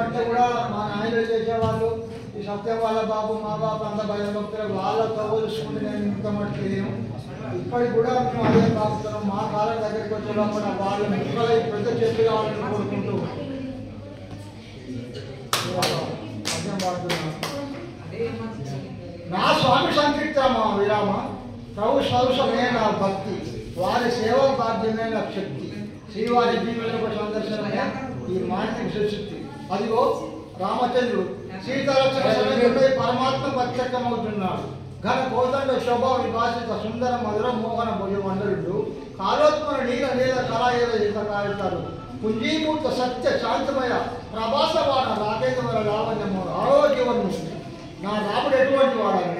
అప్పట్లో కూడా మా నాయకులు చేసేవాళ్ళు ఈ సత్యం వాళ్ళ బాబు మా బాబు అంత భయభక్తులు వాళ్ళతో పోల్చుకుంటే నేను ఇంత మట్టి లేను. ఇప్పటికి కూడా మేము అదే బాగుతున్నాం మా కాలం దగ్గరికి వచ్చే లోపల వాళ్ళు పెద్ద చెట్టు కావాలని కోరుకుంటూ. నా స్వామి సంకీర్తన విరామ? ప్రభు సరుసమే నా భక్తి. వారి సేవ బాధ్యమే నా శక్తి. శ్రీవారి జీవులకు సందర్శనమే ఈ మానసిక సుశక్తి అదిగో రామచంద్రుడు. సీతారక్షణ సమయంలో పరమాత్మ ప్రత్యక్షమవుతున్నాడు. ఘన కోదండ శోభ విభాషిత సుందర మధుర మోహన భుజ మండలుడు కాలోత్మన నీల నీల కళాయుల ఈత పుంజీమూర్త సత్య శాంతమయ ప్రభాసవాడ రాకేంద్ర లావణ్యము ఆరోగ్యవన్ను. నా రాముడు ఎటువంటి వాడన్నా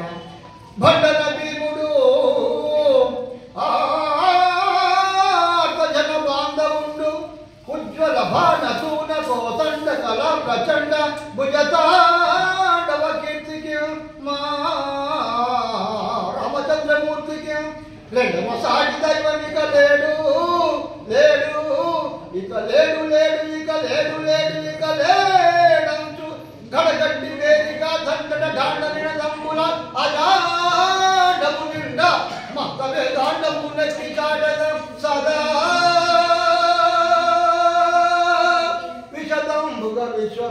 ప్రచండ భుజతాండవ కీర్తికి మా రామచంద్రమూర్తికి. రెండవ సాటి దైవం ఇక లేడు లేడు ఇక లేడు లేడు ఇక లేడు లేడు ఇక లేడంచు. గడగట్టి వేదిక దండన డాండ నిడదంబుల అజాడము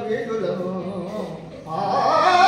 ஏழுதோ ஆ